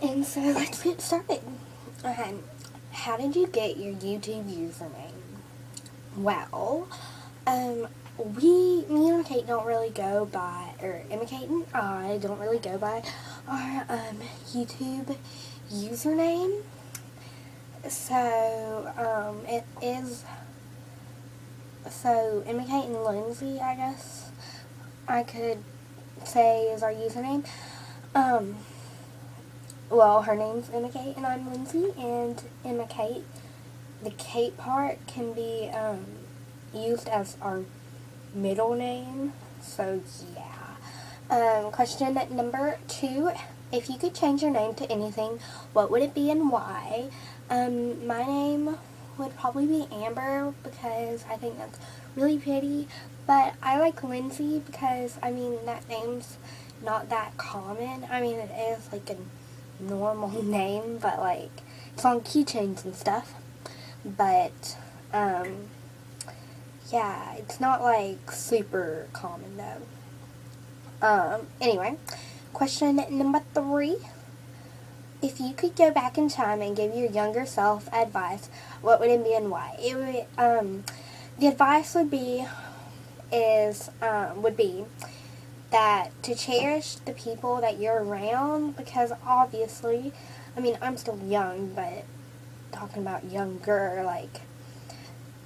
And so let's get started. Okay, how did you get your YouTube username? Well, um, we, me and Kate don't really go by, or Emma Kate and I don't really go by our um, YouTube username. So, um, it is, so Emma Kate and Lindsey, I guess, I could say is our username. Um, well, her name's Emma Kate and I'm Lindsey, and Emma Kate, the Kate part can be um, used as our middle name, so yeah. Um, question number two, if you could change your name to anything, what would it be and why? Um, my name would probably be Amber because I think that's really pretty, but I like Lindsey because, I mean, that name's not that common. I mean, it is like a normal name, but like, it's on keychains and stuff, but, um, yeah, it's not like super common though. Um, anyway, question number three. If you could go back in time and give your younger self advice, what would it be and why? It would, um, the advice would be, is, um, would be that to cherish the people that you're around because obviously, I mean, I'm still young, but talking about younger, like,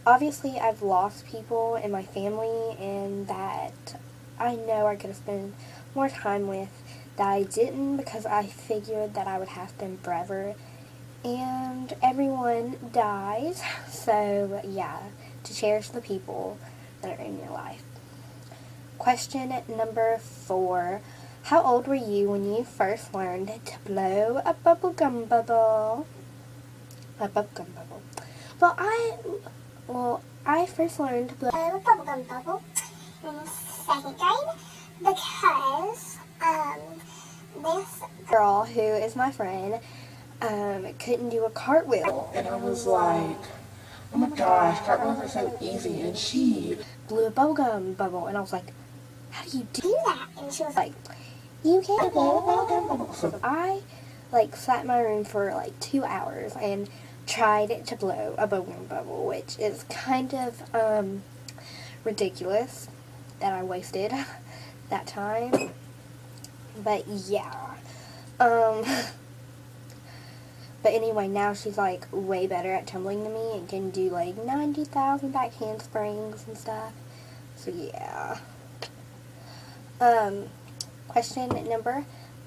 obviously I've lost people in my family and that I know I could have spent more time with that I didn't because I figured that I would have them forever. And everyone dies so yeah to cherish the people that are in your life question number four how old were you when you first learned to blow a bubblegum bubble a bubblegum bubble well I well, I first learned to blow a bubblegum bubble in second grade because um, this girl who is my friend um, couldn't do a cartwheel. And I was like, oh my gosh, cartwheels are so easy. And she blew a bubblegum bubble. And I was like, how do you do that, and she was like, you can't bubble. So I, like, sat in my room for, like, two hours and tried to blow a bubblegum bubble, which is kind of, um, ridiculous that I wasted that time. But, yeah. Um, but anyway, now she's, like, way better at tumbling than me and can do, like, 90,000 back handsprings and stuff. So, yeah. Um, question number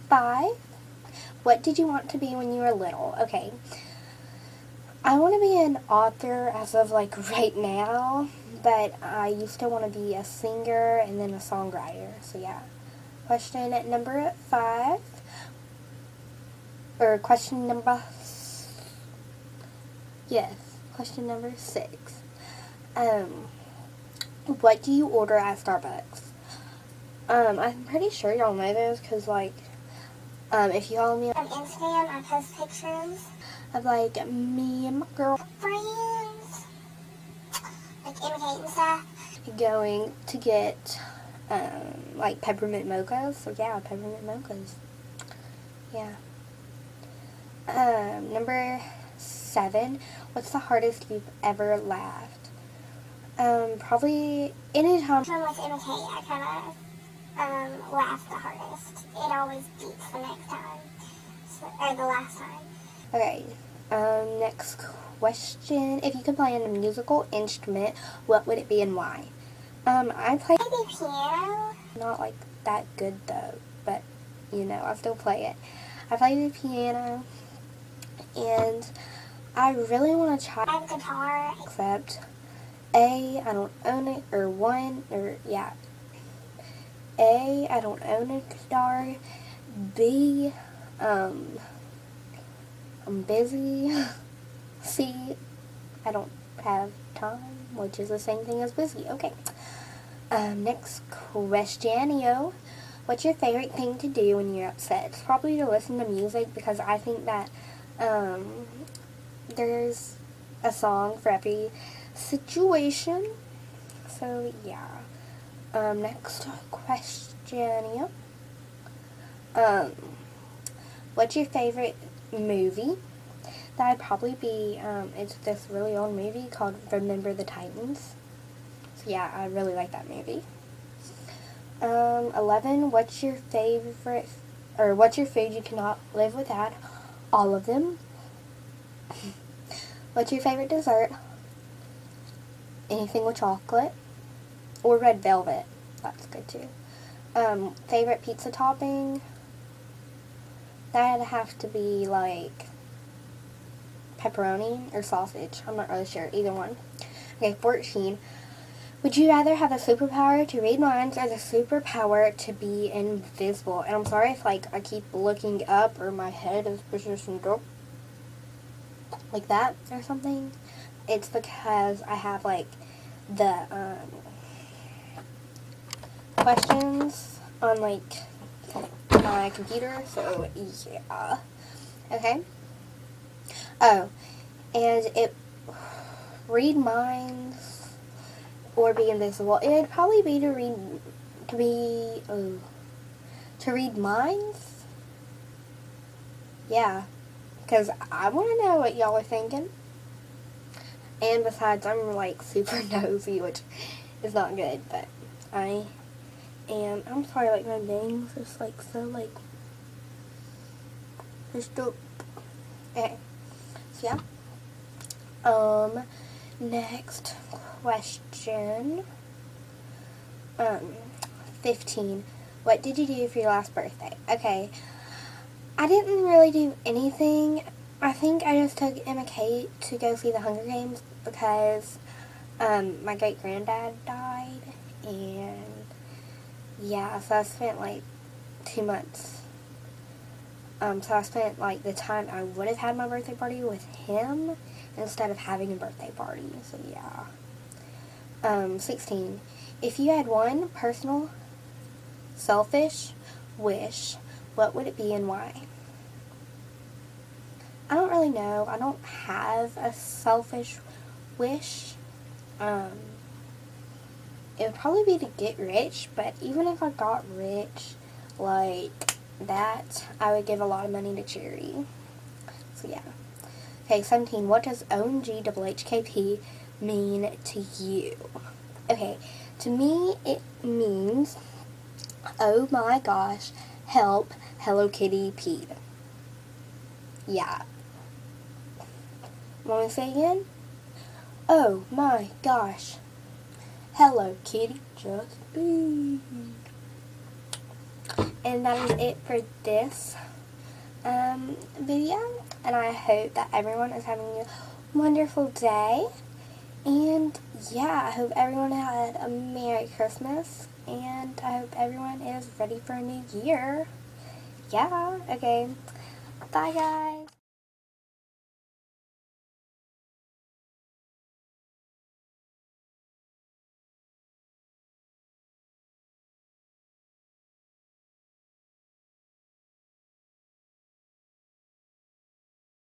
five. What did you want to be when you were little? Okay. I want to be an author as of like right now, but I used to want to be a singer and then a songwriter. So yeah. Question number five. Or question number. Yes. Question number six. Um. What do you order at Starbucks? Um, I'm pretty sure y'all know this because like, um, if you follow me on Instagram, I post pictures of like me and my girl friends, like imitating stuff. going to get um, like peppermint mochas. So yeah, peppermint mochas. Yeah. Um, number seven. What's the hardest you've ever laughed? Um, probably anytime. When with imitate, I kind of um, laugh the hardest. It always beats the next time, so, or the last time. Okay. Um, next question. If you could play a musical instrument, what would it be and why? Um, I play Maybe piano. not like that good though, but you know, I still play it. I play the piano and I really want to try I have guitar. except A, I don't own it, or one, or yeah. A, I don't own a guitar. B, um, I'm busy. C, I don't have time, which is the same thing as busy. Okay. Um, next question, What's your favorite thing to do when you're upset? It's probably to listen to music because I think that um, there's a song for every situation. So yeah. Um, next question. Um, what's your favorite movie? That'd probably be, um, it's this really old movie called Remember the Titans. So yeah, I really like that movie. Um, 11, what's your favorite, or what's your food you cannot live without? All of them. what's your favorite dessert? Anything with chocolate. Or red velvet. That's good too. Um, favorite pizza topping? That'd have to be like pepperoni or sausage. I'm not really sure. Either one. Okay, 14. Would you rather have the superpower to read minds or the superpower to be invisible? And I'm sorry if like I keep looking up or my head is positioned up like that or something. It's because I have like the um, questions on like my computer. So yeah. Okay. Oh, and it read minds or be invisible. It'd probably be to read to be uh, to read minds. Yeah, because I want to know what y'all are thinking. And besides, I'm like super nosy, which is not good, but I am. I'm sorry, like my bangs just like so like just up. Okay. So yeah. Um, next question. Um, 15. What did you do for your last birthday? Okay. I didn't really do anything. I think I just took Emma Kate to go see the Hunger Games because um, my great granddad died and yeah, so I spent like two months um, so I spent like the time I would have had my birthday party with him instead of having a birthday party. So yeah. Um, 16. If you had one personal, selfish wish, what would it be and why? I don't really know. I don't have a selfish wish. Um, it would probably be to get rich, but even if I got rich, like, that, I would give a lot of money to charity. So yeah. Okay, 17. What does OMG mean to you? Okay, to me it means, oh my gosh, help Hello Kitty Pete. Yeah. Want me to say again? Oh my gosh. Hello Kitty, just be and that is it for this um, video. And I hope that everyone is having a wonderful day. And yeah I hope everyone had a Merry Christmas. And I hope everyone is ready for a new year. Yeah okay. Bye guys